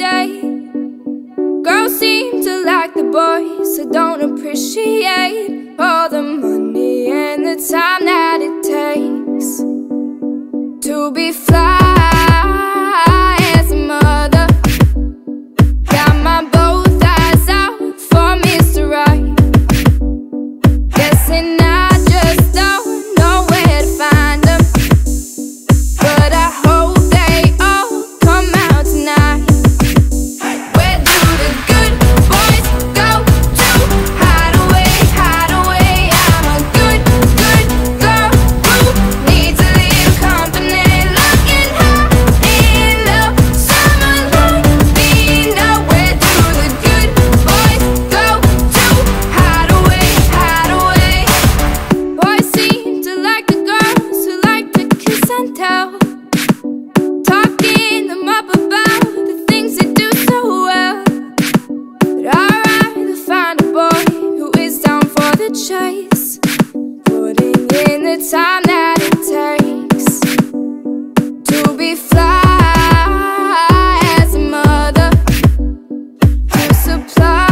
day. Girls seem to like the boys, so don't appreciate all the money and the time that it takes to be fly time that it takes to be fly as a mother. to supply.